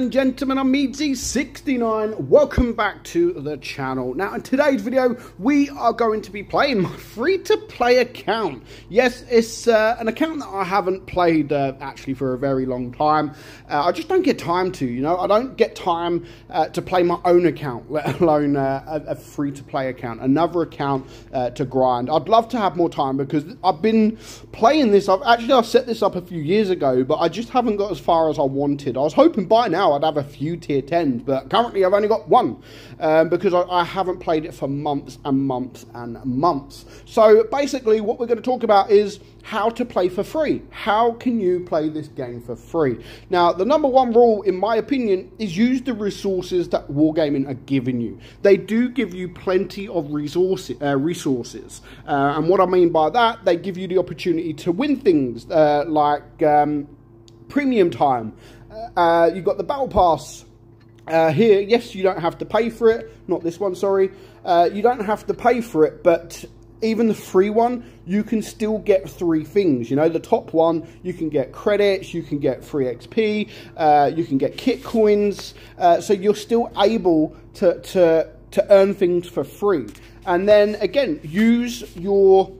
And gentlemen, I'm Meadsy69. Welcome back to the channel. Now, in today's video, we are going to be playing my free-to-play account. Yes, it's uh, an account that I haven't played uh, actually for a very long time. Uh, I just don't get time to, you know. I don't get time uh, to play my own account, let alone uh, a, a free-to-play account, another account uh, to grind. I'd love to have more time because I've been playing this. I've actually I set this up a few years ago, but I just haven't got as far as I wanted. I was hoping by by now I'd have a few tier 10s, but currently I've only got one um, because I, I, haven't played it for months and months and months. So basically, what we're going to talk about is how to play for free. How can you play this game for free? Now, the number one rule, in my opinion, is use the resources that Wargaming are giving you. They do give you plenty of resources. Uh, resources. Uh, and what I mean by that, they give you the opportunity to win things uh, like um, premium time. Uh, you've got the Battle Pass uh, here. Yes, you don't have to pay for it. Not this one, sorry. Uh, you don't have to pay for it, but even the free one, you can still get three things. You know, the top one, you can get credits, you can get free XP, uh, you can get kit coins. Uh, so you're still able to, to, to earn things for free. And then again, use your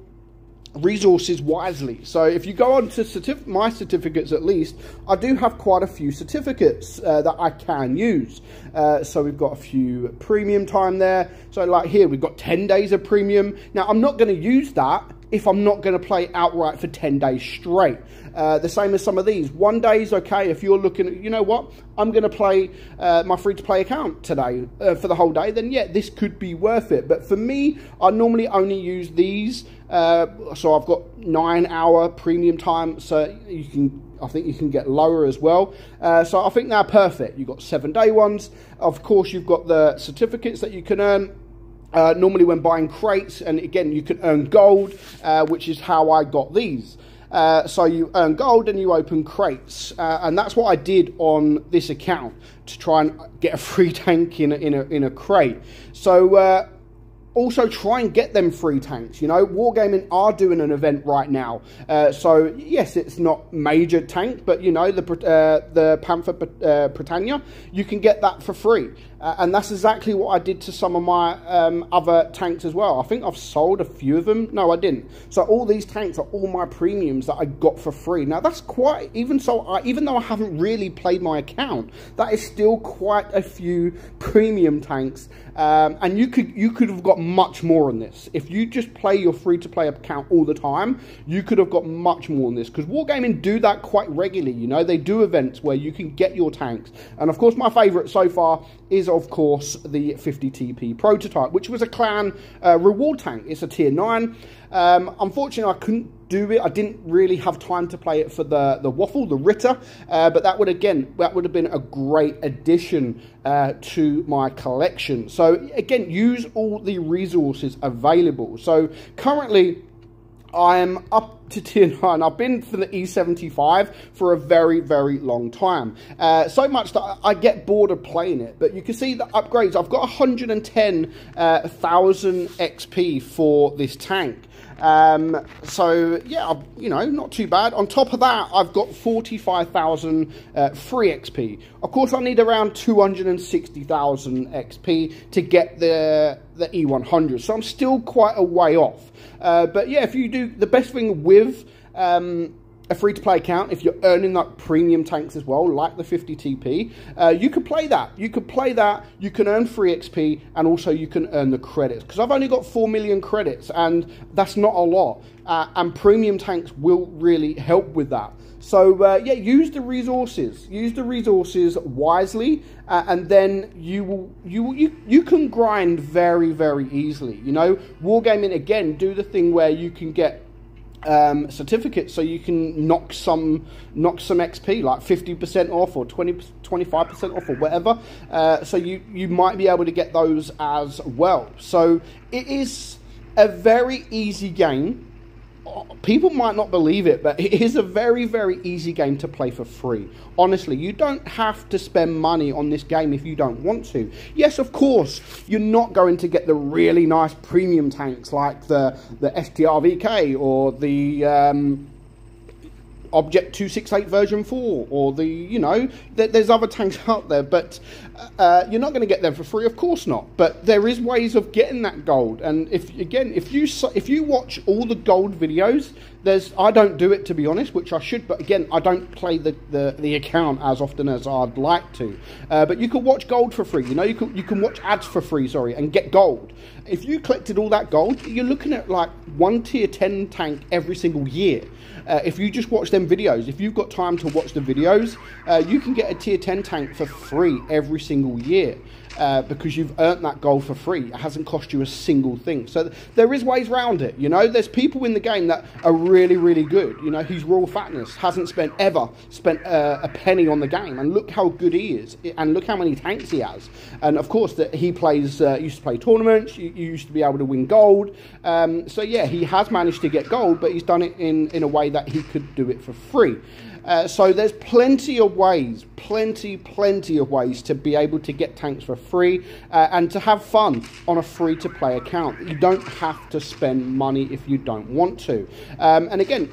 resources wisely. So if you go on to certif my certificates at least, I do have quite a few certificates uh, that I can use. Uh, so we've got a few premium time there. So like here, we've got 10 days of premium. Now I'm not going to use that if I'm not going to play outright for 10 days straight. Uh, the same as some of these. One day is okay if you're looking at, you know what, I'm going to play uh, my free to play account today uh, for the whole day, then yeah, this could be worth it. But for me, I normally only use these. Uh, so I've got nine hour premium time, so you can I think you can get lower as well. Uh, so I think they're perfect. You've got seven day ones. Of course, you've got the certificates that you can earn. Uh, normally when buying crates, and again, you can earn gold, uh, which is how I got these. Uh, so you earn gold and you open crates. Uh, and that's what I did on this account to try and get a free tank in a, in a, in a crate. So uh, also try and get them free tanks. You know, Wargaming are doing an event right now. Uh, so, yes, it's not major tank, but, you know, the, uh, the Panther uh, Britannia, you can get that for free. Uh, and that's exactly what I did to some of my um, other tanks as well. I think I've sold a few of them. No, I didn't. So all these tanks are all my premiums that I got for free. Now that's quite, even so, I, even though I haven't really played my account, that is still quite a few premium tanks. Um, and you could you could have got much more on this if you just play your free to play account all the time. You could have got much more on this because Wargaming do that quite regularly. You know they do events where you can get your tanks, and of course my favourite so far is of course the 50 TP prototype, which was a clan uh, reward tank. It's a tier 9. Um, unfortunately, I couldn't do it. I didn't really have time to play it for the, the waffle, the Ritter, uh, but that would again, that would have been a great addition uh, to my collection. So again, use all the resources available. So currently, I'm up to tier 9. I've been for the E75 for a very, very long time. Uh, so much that I get bored of playing it. But you can see the upgrades. I've got 110,000 uh, XP for this tank. Um, so yeah, you know, not too bad. On top of that, I've got 45,000 uh, free XP. Of course, I need around 260,000 XP to get the the E100. So I'm still quite a way off. Uh, but yeah, if you do the best thing with um, a free to play account, if you're earning like premium tanks as well, like the 50 TP, uh, you can play that. You can play that, you can earn free XP, and also you can earn the credits. Because I've only got 4 million credits, and that's not a lot. Uh, and premium tanks will really help with that. So uh, yeah, use the resources. Use the resources wisely, uh, and then you will you you you can grind very very easily. You know, wargaming again. Do the thing where you can get um, certificates so you can knock some knock some XP like 50% off or 20 25% off or whatever. Uh, so you you might be able to get those as well. So it is a very easy game people might not believe it, but it is a very, very easy game to play for free. Honestly, you don't have to spend money on this game if you don't want to. Yes, of course, you're not going to get the really nice premium tanks like the, the STRVK or the... Um, Object 268 version 4 or the, you know, th- there's other tanks out there, but uh, you're not going to get them for free, of course not. But there is ways of getting that gold. And if, again, if you, if you watch all the gold videos, there's, I don't do it to be honest, which I should, but again, I don't play the, the, the account as often as I'd like to. Uh, but you can watch gold for free, you know, you can, you can watch ads for free, sorry, and get gold. If you collected all that gold, you're looking at like one tier 10 tank every single year. Uh, if you just watch them videos, if you've got time to watch the videos, uh, you can get a tier 10 tank for free every single year. Uh, because you've earned that gold for free. It hasn't cost you a single thing. So th- there is ways around it. You know, there's people in the game that are really, really good. You know, he's Royal Fatness hasn't spent ever spent uh, a penny on the game, and look how good he is, and look how many tanks he has. And of course, that he plays uh, used to play tournaments. You, you, used to be able to win gold. Um, so yeah, he has managed to get gold, but he's done it in in a way that he could do it for free. Uh, so there's plenty of ways, plenty, plenty of ways to be able to get tanks for free uh, and to have fun on a free-to-play account. You don't have to spend money if you don't want to. Um, and again,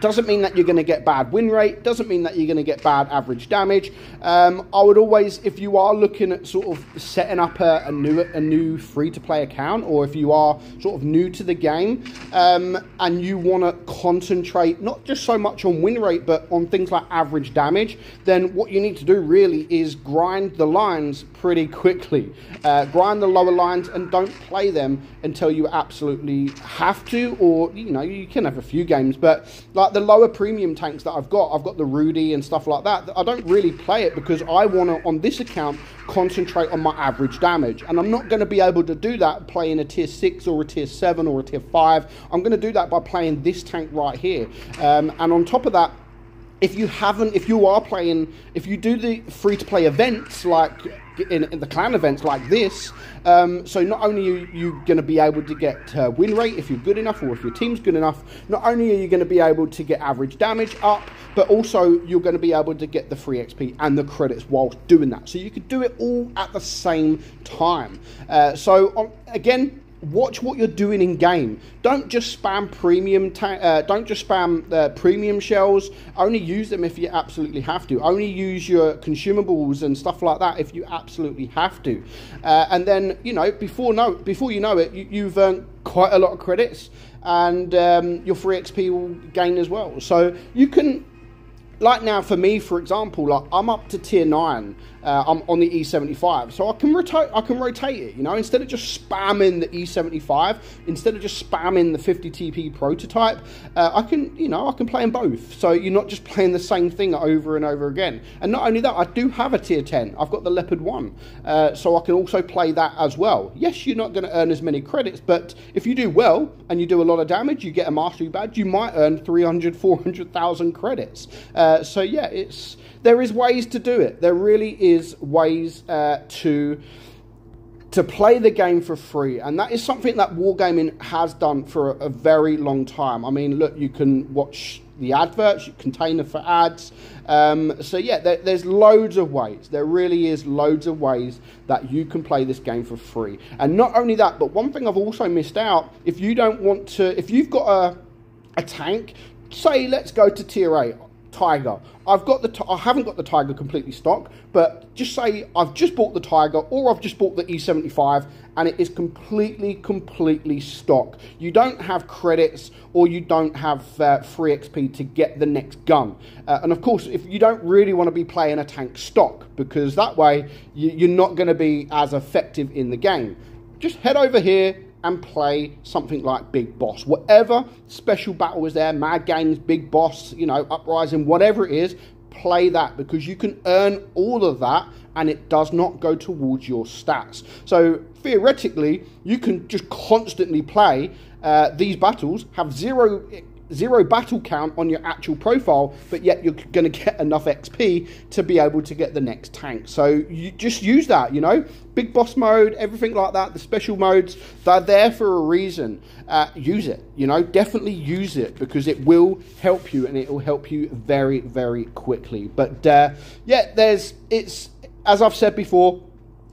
doesn't mean that you're going to get bad win rate. Doesn't mean that you're going to get bad average damage. Um, I would always, if you are looking at sort of setting up a, a new a new free to play account, or if you are sort of new to the game um, and you want to concentrate not just so much on win rate, but on things like average damage, then what you need to do really is grind the lines pretty quickly. Uh, grind the lower lines and don't play them until you absolutely have to, or you know you can have a few games, but like like the lower premium tanks that I've got, I've got the Rudy and stuff like that. I don't really play it because I want to, on this account, concentrate on my average damage. And I'm not going to be able to do that playing a tier 6 or a tier 7 or a tier 5. I'm going to do that by playing this tank right here. Um, and on top of that, if you haven't, if you are playing, if you do the free to play events like in, in, the clan events like this, um, so not only are you going to be able to get uh, win rate if you're good enough or if your team's good enough, not only are you going to be able to get average damage up, but also you're going to be able to get the free XP and the credits whilst doing that. So you could do it all at the same time. Uh, so on, again, watch what you're doing in game. Don't just spam premium. Ta- uh, don't just spam the premium shells. Only use them if you absolutely have to. Only use your consumables and stuff like that if you absolutely have to. Uh, and then you know before no before you know it, you, have earned quite a lot of credits, and um, your free XP will gain as well. So you can like now for me, for example, like I'm up to tier nine. Uh, I'm on the E75, so I can rotate. I can rotate it. You know, instead of just spamming the E75, instead of just spamming the 50 TP prototype, uh, I can, you know, I can play in both. So you're not just playing the same thing over and over again. And not only that, I do have a tier 10. I've got the Leopard one, uh, so I can also play that as well. Yes, you're not going to earn as many credits, but if you do well and you do a lot of damage, you get a mastery badge. You might earn 300, 400,000 credits. Uh, so yeah, it's there is ways to do it. There really is ways uh, to to play the game for free, and that is something that Wargaming has done for a, a very long time. I mean, look, you can watch the adverts, container for ads. Um, so yeah, there, there's loads of ways. There really is loads of ways that you can play this game for free. And not only that, but one thing I've also missed out. If you don't want to, if you've got a a tank, say let's go to tier eight. Tiger. I've got the I haven't got the Tiger completely stock, but just say I've just bought the Tiger or I've just bought the E75 and it is completely completely stock. You don't have credits or you don't have uh, free XP to get the next gun. Uh, and of course, if you don't really want to be playing a tank stock because that way you, you're not going to be as effective in the game. Just head over here, and play something like Big Boss. Whatever special battle is there, Mad Games, Big Boss, you know, Uprising, whatever it is, play that because you can earn all of that and it does not go towards your stats. So theoretically, you can just constantly play uh, these battles, have zero zero battle count on your actual profile, but yet you're going to get enough XP to be able to get the next tank. So you just use that, you know, big boss mode, everything like that. The special modes, they're there for a reason. Uh, use it, you know, definitely use it because it will help you and it will help you very, very quickly. But uh, yeah, there's it's as I've said before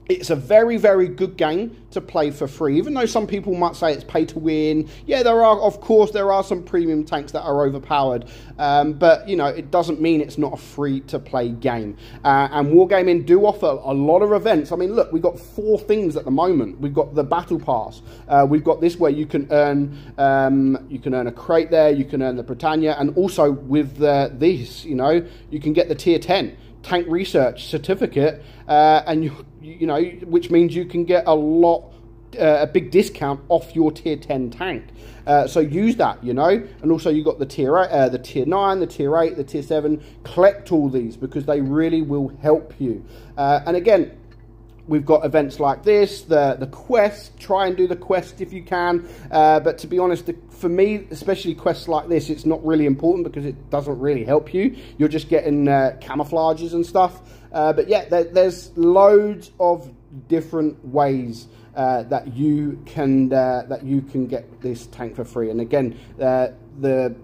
it's a very, very good game to play for free. Even though some people might say it's pay to win, yeah, there are, of course, there are some premium tanks that are overpowered, um, but you know, it doesn't mean it's not a free to play game. Uh, and Wargaming do offer a lot of events. I mean, look, we've got four things at the moment. We've got the Battle Pass. Uh, we've got this where you can earn, um, you can earn a crate there, you can earn the Britannia, and also with uh, this, you know, you can get the tier 10 tank research certificate, uh, and you, you know, which means you can get a lot, uh, a big discount off your tier 10 tank. Uh, so use that, you know, and also you got the tier uh, the tier nine, the tier eight, the tier seven. Collect all these because they really will help you. Uh, and again, We've got events like this, the the quest. Try and do the quest if you can. Uh, but to be honest, the, for me, especially quests like this, it's not really important because it doesn't really help you. You're just getting uh, camouflages and stuff. Uh, but yeah, there, there's loads of different ways uh, that you can uh, that you can get this tank for free. And again, uh, the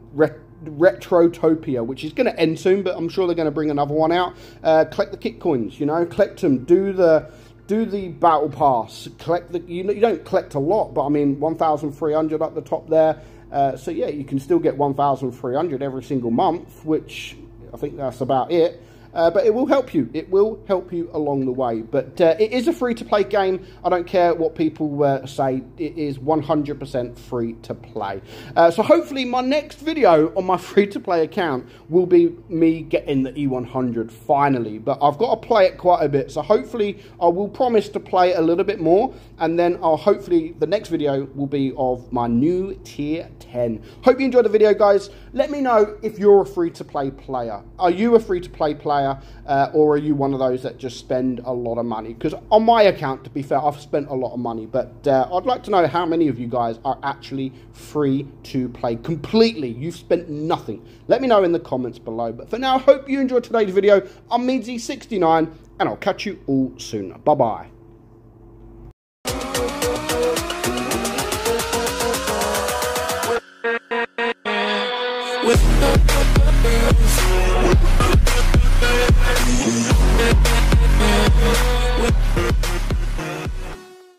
Retrotopia, which is going to end soon, but I'm sure they're going to bring another one out. Uh, collect the kit coins, you know, collect them. Do the do the battle pass. Collect the you, you don't collect a lot, but I mean 1,300 at the top there. Uh, so yeah, you can still get 1,300 every single month, which I think that's about it. Uh, but it will help you. It will help you along the way. But uh, it is a free to play game. I don't care what people uh, say. It is 100% free to play. Uh, so hopefully, my next video on my free to play account will be me getting the E100 finally. But I've got to play it quite a bit. So hopefully, I will promise to play a little bit more. And then I'll hopefully, the next video will be of my new tier 10. Hope you enjoyed the video, guys. Let me know if you're a free to play player. Are you a free to play player? Uh, or are you one of those that just spend a lot of money? Because on my account, to be fair, I've spent a lot of money, but uh, I'd like to know how many of you guys are actually free to play completely. You've spent nothing. Let me know in the comments below. But for now, I hope you enjoyed today's video. I'm Meadsy69, and I'll catch you all soon. Bye-bye. with